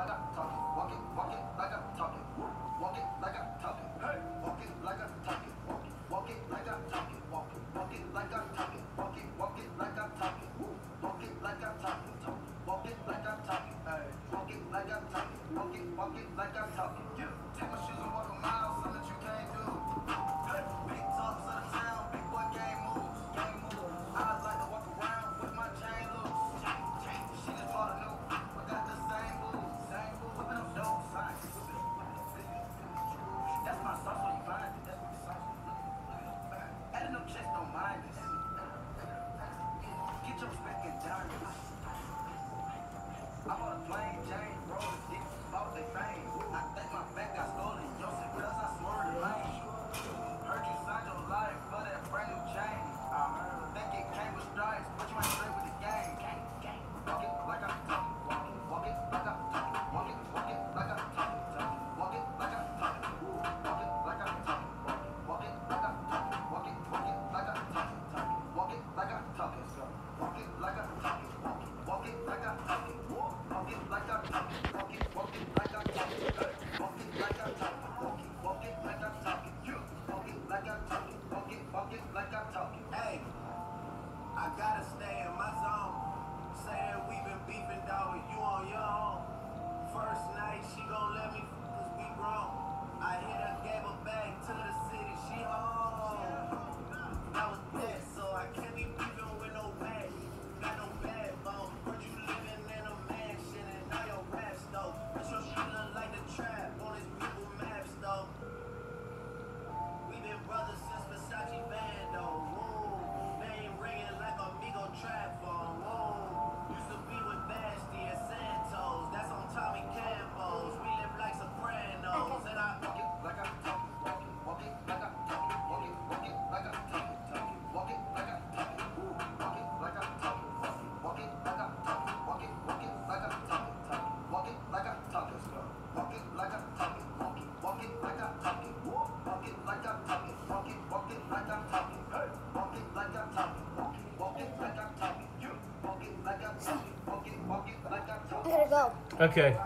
快看，看。Maintain Hey, I gotta stay in my zone. Saying we've been beefing I'm gonna go. Okay.